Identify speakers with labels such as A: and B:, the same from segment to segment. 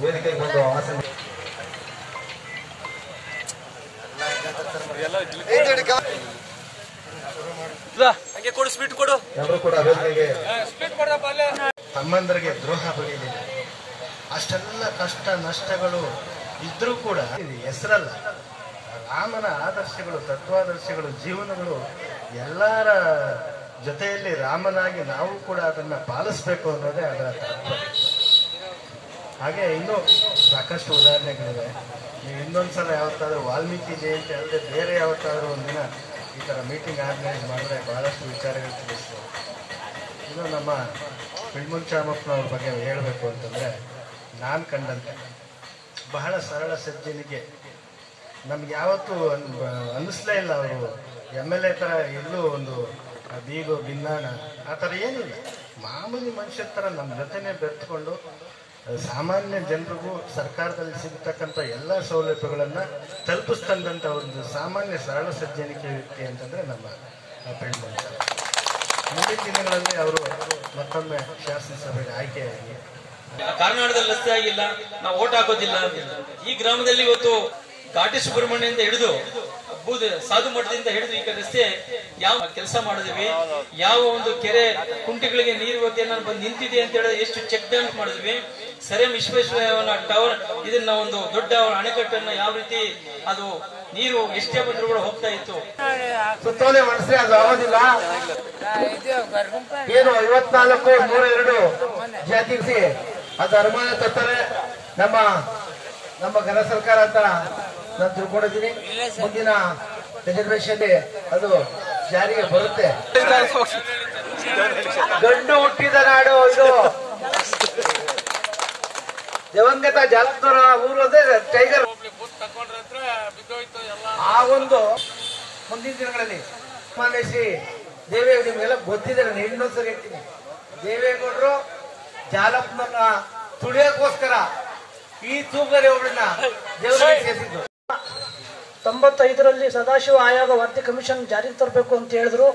A: ವೇದಿಕೆಗೆ ಬಂದು ಆಸನ
B: ಹಂಗೆ ಕೊಡು ಸ್ವೀಟ್ ಕೊಡು
A: ಎಲ್ಲರೂ ಕೂಡ ವೇದಿಕೆಗೆ ತಮ್ಮಂದರಿಗೆ ದ್ರೋಹ ಬಗೆದಿದೆ ಅಷ್ಟೆಲ್ಲ ಕಷ್ಟ ನಷ್ಟಗಳು ಇದ್ರೂ ಕೂಡ ಹೆಸರಲ್ಲ. ರಾಮನ ಆದರ್ಶಗಳು, ತತ್ವಾದರ್ಶಗಳು, ಜೀವನಗಳು ಎಲ್ಲರ ಜೊತೆಯಲ್ಲಿ ರಾಮನಾಗಿ ನಾವು ಕೂಡ ಅದನ್ನ ಪಾಲಿಸ್ಬೇಕು ಅನ್ನೋದೇ ಅದರ ಹಾಗೆ ಇನ್ನೂ ಸಾಕಷ್ಟು ಉದಾಹರಣೆಗಳಿವೆ. ನೀವು ಇನ್ನೊಂದ್ಸಲ ಯಾವತ್ತಾದ್ರೂ ವಾಲ್ಮೀಕಿ ಜಯಂತಿ ಅಲ್ಲದೆ ಬೇರೆ ಯಾವತ್ತಾದ್ರೂ ಒಂದಿನ ಈ ಥರ ಮೀಟಿಂಗ್ ಆರ್ಗನೈಸ್ ಮಾಡಿದ್ರೆ ಬಹಳಷ್ಟು ವಿಚಾರಗಳು ತಿಳಿಸ್ತೀವಿ ಇನ್ನು ನಮ್ಮ ಪಿಳ್ಮುಂಚಾಮಪ್ಪನವ್ರ ಬಗ್ಗೆ ಹೇಳಬೇಕು ಅಂತಂದ್ರೆ, ನಾನು ಕಂಡಂತೆ, ಬಹಳ ಸರಳ ಸಜ್ಜನಿಗೆ ನಮ್ಗೆ ಯಾವತ್ತೂ ಅನ್- ಅನ್ನಿಸ್ಲೇ ಇಲ್ಲ ಅವರು. ಎಂ ಎಲ್ ಎ ಥರ ಎಲ್ಲೂ ಒಂದು ಬೀಗು ಭಿನ್ನಾಣ ಆ ಥರ ಏನಿಲ್ಲ. ಮಾಮೂಲಿ ಮನುಷ್ಯರ ಥರ ನಮ್ಮ ಜೊತೆನೆ ಬೆರೆತ್ಕೊಂಡು ಸಾಮಾನ್ಯ ಜನರಿಗೂ ಸರ್ಕಾರದಲ್ಲಿ ಸಿಗ್ತಕ್ಕಂಥ ಎಲ್ಲ ಸೌಲಭ್ಯಗಳನ್ನು ತಲುಪಿಸ್ತಂದಂಥ ಒಂದು ಸಾಮಾನ್ಯ ಸರಳ ಸಜ್ಜನಿಕೆ ವ್ಯಕ್ತಿ ಅಂತಂದ್ರೆ ನಮ್ಮ ಪೆಳ್ಮಂಚ ಮುಂದಿನ ದಿನಗಳಲ್ಲಿ ಅವರು ಮತ್ತೊಮ್ಮೆ ಶಾಸನಸಭೆಗೆ ಆಯ್ಕೆಯಾಗಿ
C: ಕರ್ನಾಟಕದಲ್ಲಿ ರಸ್ತೆ ಆಗಿಲ್ಲ, ನಾವು ಓಟ್ ಹಾಕೋದಿಲ್ಲ. ಈ ಗ್ರಾಮದಲ್ಲಿ ಇವತ್ತು ಘಾಟಿ ಸುಬ್ರಹ್ಮಣ್ಯದಿಂದ ಹಿಡಿದು ಬೂದ ಸಾಧು ಮಠದಿಂದ ಹಿಡಿದು ಈಗ ರಸ್ತೆ ಯಾವ ಕೆಲಸ ಮಾಡಿದ್ವಿ, ಯಾವ ಒಂದು ಕೆರೆ ಕುಂಟಿಗಳಿಗೆ ನೀರು ಬಗ್ಗೆ ನಾನು ಬಂದು ನಿಂತಿದೆ ಅಂತ ಹೇಳಿದ್ರೆ ಎಷ್ಟು ಚೆಕ್ ಡ್ಯಾಮ್ ಮಾಡಿದ್ವಿ. ಸರಿಯಂ ವಿಶ್ವೇಶ್ವರ ಟವರ್ ಇದನ್ನ ಒಂದು ದೊಡ್ಡ ಅಣೆಕಟ್ಟನ್ನ ಯಾವ ರೀತಿ ಅದು ನೀರು ಎಷ್ಟೇ ಬಂದ್ರು ಕೂಡ ಹೋಗ್ತಾ ಇತ್ತು.
A: ಸುತ್ತೋಲೆ ಅದು, ಆಗೋದಿಲ್ಲ. ಏನು, ಐವತ್ನಾಲ್ಕು ಮೂರ ಎರಡು ಜಾತಿಸಿ ಅದು ಅನುಮಾನ ತರ್ತಾರೆ ನಮ್ಮ ನಮ್ಮ ಘನ ಸರ್ಕಾರ ಅಂತ ನಾನು ತಿಳ್ಕೊಂಡಿದ್ದೀನಿ. ಮುಂದಿನ ರಿಸರ್ವೇಶನ್ ಅದು ಜಾರಿಗೆ ಬರುತ್ತೆ. ಗಂಡು ಹುಟ್ಟಿದ ನಾಡು ಇದು ದಿವಂಗತ ಜಾಲಪ್ನವರ ಊರು ಅಂದ್ರೆ ಟೈಗರ್ ಆ ಒಂದು ಮುಂದಿನ ದಿನಗಳಲ್ಲಿ ಮಾನೇಶಿ ದೇವೇಗೌಡ ನಿಮ್ಗೆಲ್ಲ ಗೊತ್ತಿದೆ ನಾನು ಇನ್ನೊಂದ್ಸರಿ ಹೇಳ್ತೀನಿ. ದೇವೇಗೌಡರು ಜಾಲಪ್ಪನ ತುಳಿಯೋಕೋಸ್ಕರ ಈ ತೂಗರಿ ಒಬ್ಬಳನ್ನ
D: ತೊಂಬತ್ತೈದರಲ್ಲಿ ಸದಾಶಿವ ಆಯೋಗ ವರದಿ ಕಮಿಷನ್ ಜಾರಿಗೆ ತರಬೇಕು ಅಂತ ಹೇಳಿದ್ರು.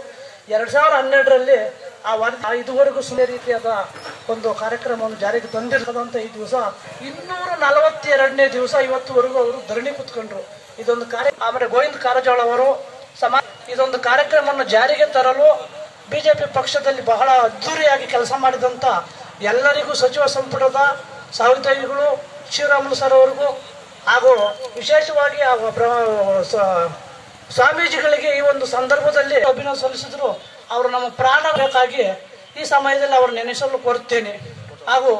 D: ಎರಡು ಸಾವಿರದ ಹನ್ನೆರಡರಲ್ಲಿ ಆ ವರದಿ ಇದುವರೆಗೂ ಸುಮ್ಮನೆ ರೀತಿಯಾದ ಒಂದು ಕಾರ್ಯಕ್ರಮವನ್ನು ಜಾರಿಗೆ ತಂದಿರ್ತದಂತ ಈ ದಿವಸ ಇನ್ನೂರ ನಲವತ್ತೆರಡನೇ ದಿವಸ ಇವತ್ತುವರೆಗೂ ಅವರು ಧರಣಿ ಕುತ್ಕೊಂಡ್ರು. ಇದೊಂದು ಕಾರ್ಯ ಆಮೇಲೆ ಗೋವಿಂದ ಕಾರಜೋಳ ಅವರು ಸಮಾ ಇದೊಂದು ಕಾರ್ಯಕ್ರಮವನ್ನು ಜಾರಿಗೆ ತರಲು ಬಿಜೆಪಿ ಪಕ್ಷದಲ್ಲಿ ಬಹಳ ಅದ್ದೂರಿಯಾಗಿ ಕೆಲಸ ಮಾಡಿದಂತ ಎಲ್ಲರಿಗೂ ಸಚಿವ ಸಂಪುಟದ ಸಹೋದ್ಯೋಗಿಗಳು ಶ್ರೀರಾಮುಲು ಸರ್ ಅವರಿಗೂ ಹಾಗೂ ವಿಶೇಷವಾಗಿ ಆ ಸ್ವಾಮೀಜಿಗಳಿಗೆ ಈ ಒಂದು ಸಂದರ್ಭದಲ್ಲಿ ಅಭಿನಯ ಸಲ್ಲಿಸಿದ್ರು. ಅವರು ನಮ್ಮ ಪ್ರಾಣ ಬೇಕಾಗಿ ಈ ಸಮಯದಲ್ಲಿ ಅವರು ನೆನೆಸಲು ಕೋರುತ್ತೇನೆ ಹಾಗೂ